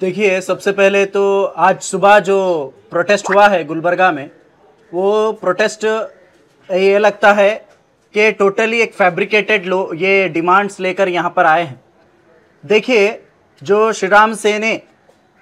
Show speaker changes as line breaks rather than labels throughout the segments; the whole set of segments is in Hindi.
देखिए, सबसे पहले तो आज सुबह जो प्रोटेस्ट हुआ है गुलबर्गा में, वो प्रोटेस्ट ये लगता है कि टोटली एक फैब्रिकेटेड लो, ये डिमांड्स लेकर यहाँ पर आए हैं। देखिए, जो श्री राम सेने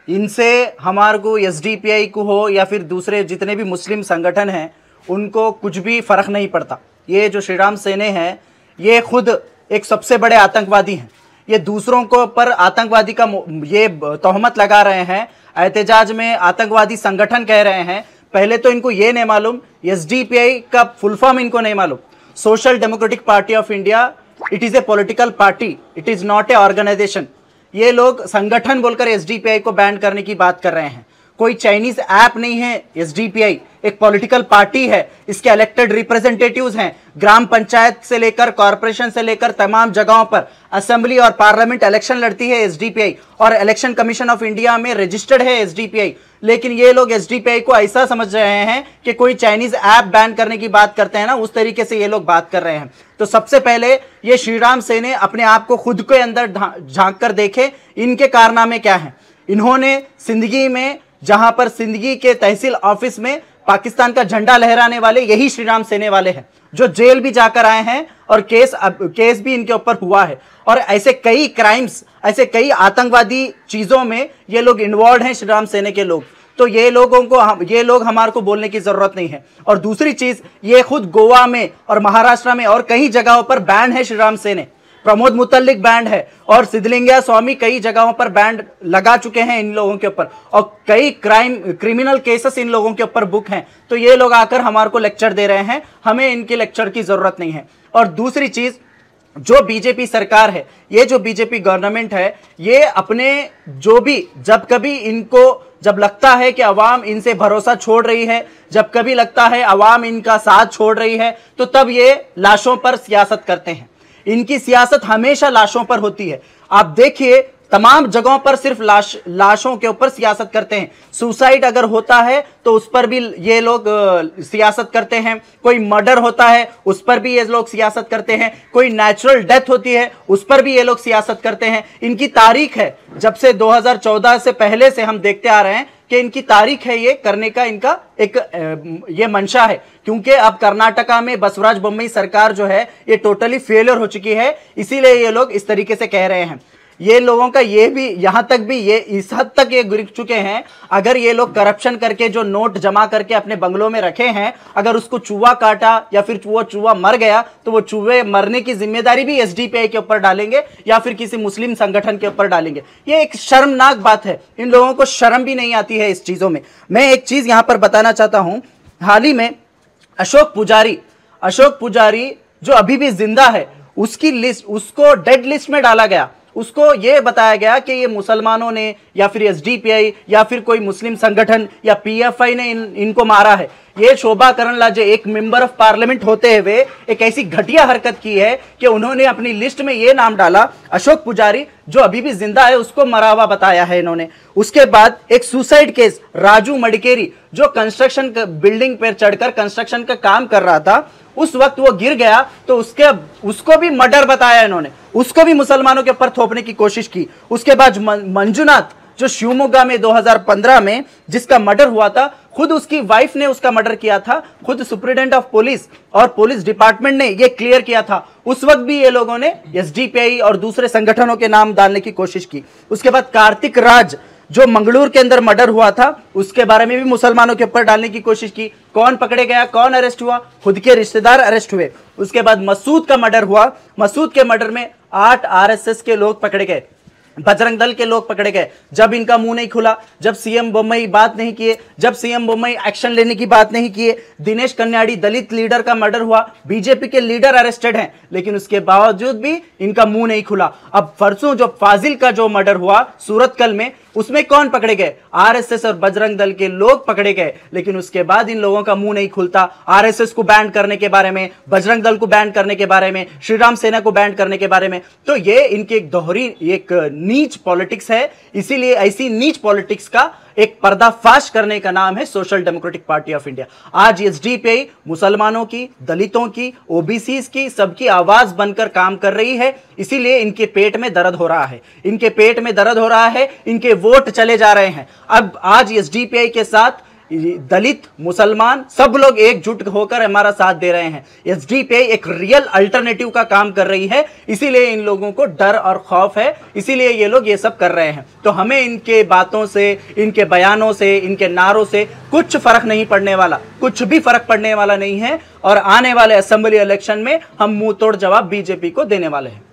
इनसे हमारे को एसडीपीआई को हो या फिर दूसरे जितने भी मुस्लिम संगठन हैं, उनको कुछ भी फ़र्क नहीं पड़ता। ये जो श्री राम सेने हैं, ये खुद एक सबसे बड़े आतंकवादी हैं। ये दूसरों को पर आतंकवादी का ये तोहमत लगा रहे हैं। एहतजाज में आतंकवादी संगठन कह रहे हैं। पहले तो इनको ये नहीं मालूम, एसडीपीआई का फुल फॉर्म इनको नहीं मालूम। Social democratic party of India, it is a political party, it is not a organization. ये लोग संगठन बोलकर एसडीपीआई को बैन करने की बात कर रहे हैं। कोई चाइनीज़ ऐप नहीं है एसडीपीआई। एक पॉलिटिकल पार्टी है, इसके इलेक्टेड रिप्रेजेंटेटिव्स हैं। ग्राम पंचायत से लेकर कॉरपोरेशन से लेकर तमाम जगहों पर असेंबली और पार्लियामेंट इलेक्शन लड़ती है एसडीपीआई और इलेक्शन कमीशन ऑफ़ इंडिया में रजिस्टर्ड है एसडीपीआई लेकिन ये लोग एसडीपीआई को ऐसा समझ रहे हैं कि कोई चाइनीज़ ऐप बैन करने की बात करते हैं ना, उस तरीके से ये लोग बात कर रहे हैं। तो सबसे पहले ये श्रीराम सेने अपने आप को खुद के अंदर झाँक कर देखे, इनके कारनामे क्या हैं? इन्होंने ज़िंदगी में, जहाँ पर सिंदगी के तहसील ऑफ़िस में पाकिस्तान का झंडा लहराने वाले, यही श्रीराम सेने वाले हैं, जो जेल भी जाकर आए हैं और केस अब, केस भी इनके ऊपर हुआ है। और ऐसे कई क्राइम्स ऐसे कई आतंकवादी चीज़ों में ये लोग इन्वॉल्व हैं श्रीराम सेने के लोग। तो ये लोगों को हम, ये लोग हमारे को बोलने की ज़रूरत नहीं है। और दूसरी चीज़, ये खुद गोवा में और महाराष्ट्र में और कई जगहों पर बैन है श्रीराम सेने। प्रमोद मुतलिक बैंड है और सिद्धलिंगिया स्वामी कई जगहों पर बैंड लगा चुके हैं इन लोगों के ऊपर और कई क्राइम क्रिमिनल केसेस इन लोगों के ऊपर बुक हैं। तो ये लोग आकर हमारे को लेक्चर दे रहे हैं। हमें इनके लेक्चर की ज़रूरत नहीं है। और दूसरी चीज़, जो बीजेपी सरकार है, ये जो बीजेपी गवर्नमेंट है, ये अपने जो भी, जब कभी इनको, जब लगता है कि अवाम इनसे भरोसा छोड़ रही है, जब कभी लगता है अवाम इनका साथ छोड़ रही है तो तब ये लाशों पर सियासत करते हैं। इनकी सियासत हमेशा लाशों पर होती है। आप देखिए, तमाम जगहों पर सिर्फ़ लाश, लाशों के ऊपर सियासत करते हैं। सुसाइड अगर होता है तो उस पर भी ये लोग सियासत करते हैं। कोई मर्डर होता है, उस पर भी ये लोग सियासत करते हैं। कोई नेचुरल डेथ होती है, उस पर भी ये लोग सियासत करते हैं। इनकी तारीख है, जब से 2014 से पहले से हम देखते आ रहे हैं कि इनकी तारीख है ये, करने का इनका एक ये मंशा है। क्योंकि अब कर्नाटका में बसवराज बम्बई सरकार जो है, ये टोटली फेलियर हो चुकी है। इसीलिए ये लोग इस तरीके से कह रहे हैं। ये लोगों का ये भी, यहाँ तक भी ये इस हद तक ये गिर चुके हैं। अगर ये लोग करप्शन करके जो नोट जमा करके अपने बंगलों में रखे हैं, अगर उसको चूहा काटा या फिर वो चूहा मर गया तो वो चूहे मरने की ज़िम्मेदारी भी एस के ऊपर डालेंगे या फिर किसी मुस्लिम संगठन के ऊपर डालेंगे। ये एक शर्मनाक बात है। इन लोगों को शर्म भी नहीं आती है इस चीज़ों में। मैं एक चीज़ यहाँ पर बताना चाहता हूँ। हाल ही में अशोक पुजारी अशोक पुजारी जो अभी भी ज़िंदा है, उसकी लिस्ट, उसको डेड लिस्ट में डाला गया। उसको ये बताया गया कि ये मुसलमानों ने या फिर एसडीपीआई या फिर कोई मुस्लिम संगठन या पीएफआई ने इन, इनको मारा है। ये शोभा करनलाजे एक मेंबर ऑफ़ पार्लियामेंट होते हुए एक ऐसी घटिया हरकत की है कि उन्होंने अपनी लिस्ट में ये नाम डाला अशोक पुजारी जो अभी भी ज़िंदा है उसको मरा हुआ बताया है इन्होंने। उसके बाद एक सुसाइड केस राजू मडिकेरी जो कंस्ट्रक्शन बिल्डिंग पर चढ़कर कंस्ट्रक्शन का काम कर रहा था उस वक्त वो गिर गया तो उसके उसको भी मर्डर बताया इन्होंने। उसको भी मुसलमानों के ऊपर थोपने की कोशिश की। उसके बाद मंजुनाथ, जो शिवमोगा में 2015 में जिसका मर्डर हुआ था, खुद उसकी वाइफ ने उसका मर्डर किया था, खुद सुप्रिटेंडेंट ऑफ़ पुलिस और पुलिस डिपार्टमेंट ने ये क्लियर किया था। उस वक्त भी ये लोगों ने एसडीपीआई और दूसरे संगठनों के नाम डालने की कोशिश की। उसके बाद कार्तिक राज जो मंगलूर के अंदर मर्डर हुआ था, उसके बारे में भी मुसलमानों के ऊपर डालने की कोशिश की। कौन पकड़े गया, कौन अरेस्ट हुआ? खुद के रिश्तेदार अरेस्ट हुए। उसके बाद मसूद का मर्डर हुआ। मसूद के मर्डर में आठ आरएसएस के लोग पकड़े गए। बजरंग दल के लोग पकड़े गए। जब इनका मुँह नहीं खुला, जब सीएम बोम्मई बात नहीं किए, जब सीएम बोम्मई एक्शन लेने की बात नहीं किए, दिनेश कन्याड़ी दलित लीडर का मर्डर हुआ, बीजेपी के लीडर अरेस्टेड हैं, लेकिन उसके बावजूद भी इनका मुँह नहीं खुला। अब परसों जो फाजिल का जो मर्डर हुआ, सूरतकल में उसमें कौन पकड़े गए? आरएसएस और बजरंग दल के लोग पकड़े गए, लेकिन उसके बाद इन लोगों का मुँह नहीं खुलता। आरएसएस को बैंड करने के बारे में, बजरंग दल को बैंड करने के बारे में, श्रीराम सेना को बैंड करने के बारे में। तो ये इनकी एक दोहरी एक नीच पॉलिटिक्स है। इसीलिए ऐसी नीच पॉलिटिक्स का एक पर्दाफाश करने का नाम है social democratic party of India. आज एसडीपीआई मुसलमानों की, दलितों की ओबीसी की, सबकी आवाज़ बनकर काम कर रही है। इसीलिए इनके पेट में दर्द हो रहा है। इनके पेट में दर्द हो रहा है, इनके वोट चले जा रहे हैं। अब आज एस के साथ दलित, मुसलमान, सब लोग एकजुट होकर हमारा साथ दे रहे हैं। एस एक रियल अल्टरनेटिव का काम कर रही है, इसीलिए इन लोगों को डर और खौफ है, इसीलिए ये लोग ये सब कर रहे हैं। तो हमें इनके बातों से, इनके बयानों से, इनके नारों से कुछ फ़र्क नहीं पड़ने वाला, कुछ भी फ़र्क पड़ने वाला नहीं है, और आने वाले असेंबली इलेक्शन में हम मुँह तोड़ जवाब बीजेपी को देने वाले हैं।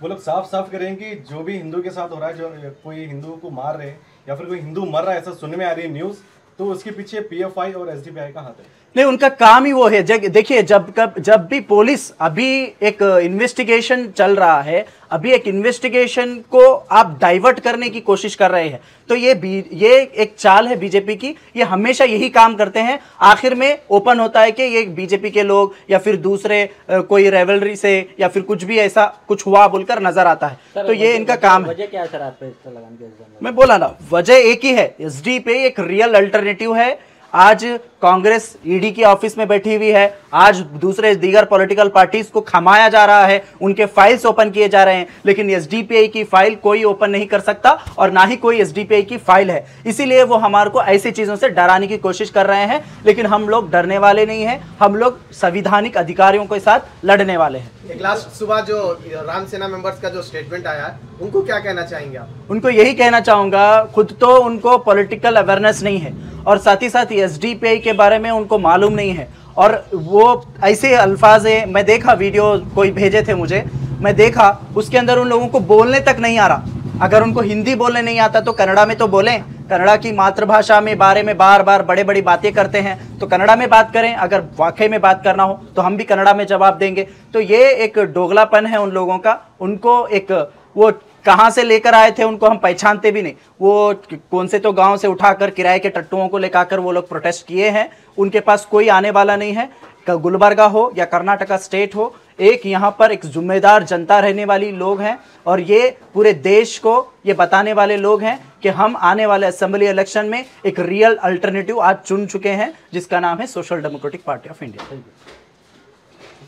वो लोग साफ़ साफ़ करें कि जो भी हिंदू के साथ हो रहा है, जो कोई हिंदू को मार रहे हैं या फिर कोई हिंदू मर रहा है, ऐसा सुनने में आ रही है न्यूज़ तो उसके पीछे पीएफआई और एसडीपीआई का हाथ है।
नहीं, उनका काम ही वो है। देखिए, जब, कब, जब भी पुलिस अभी एक इन्वेस्टिगेशन चल रहा है अभी एक इन्वेस्टिगेशन को आप डाइवर्ट करने की कोशिश कर रहे हैं। तो ये ये एक चाल है बीजेपी की। ये हमेशा यही काम करते हैं। आखिर में ओपन होता है कि ये बीजेपी के लोग या फिर दूसरे कोई रेवलरी से या फिर कुछ भी ऐसा कुछ हुआ बोलकर नज़र आता है। तो ये इनका काम है। क्या सर मैं? बोला ना वजह एक ही है। एस पे एक रियल अल्टरनेटिव है। आज कांग्रेस ईडी की ऑफ़िस में बैठी हुई है। आज दूसरे दीगर पॉलिटिकल पार्टीज़ को खमाया जा रहा है। उनके फाइल्स ओपन किए जा रहे हैं लेकिन एसडीपीआई की फ़ाइल कोई ओपन नहीं कर सकता और ना ही कोई एसडीपीआई की फ़ाइल है। इसीलिए वो हमारे को ऐसी चीज़ों से डराने की कोशिश कर रहे हैं लेकिन हम लोग डरने वाले नहीं है। हम लोग संविधानिक अधिकारियों के साथ लड़ने वाले हैं।
लास्ट सुबह जो राम सेना मेंबर्स का जो स्टेटमेंट आया है उनको क्या कहना चाहेंगे आप?
उनको यही कहना चाहूँगा खुद तो उनको पॉलिटिकल अवेयरनेस नहीं है। और साथ ही साथ एस के बारे में उनको मालूम नहीं है। और वो ऐसे अल्फाज है मैं देखा वीडियो, कोई भेजे थे मुझे, मैं देखा, उसके अंदर उन लोगों को बोलने तक नहीं आ रहा। अगर उनको हिंदी बोलने नहीं आता तो कन्नड़ा में तो बोलें। कन्नड़ा की मातृभाषा में बारे में बार बार बड़े बड़ी बातें करते हैं तो कन्नड़ा में बात करें। अगर वाकई में बात करना हो तो हम भी कन्नड़ा में जवाब देंगे। तो ये एक डोगलापन है उन लोगों का। उनको एक वो कहाँ से लेकर आए थे उनको हम पहचानते भी नहीं। वो कौन से तो गाँव से उठाकर किराए के टट्टुओं को लेकर वो लोग प्रोटेस्ट किए हैं। उनके पास कोई आने वाला नहीं है। गुलबर्गा हो या कर्नाटका स्टेट हो, एक यहाँ पर एक जिम्मेदार जनता रहने वाली लोग हैं और ये पूरे देश को ये बताने वाले लोग हैं कि हम आने वाले असेंबली इलेक्शन में एक रियल अल्टरनेटिव आज चुन चुके हैं, जिसका नाम है social democratic party of India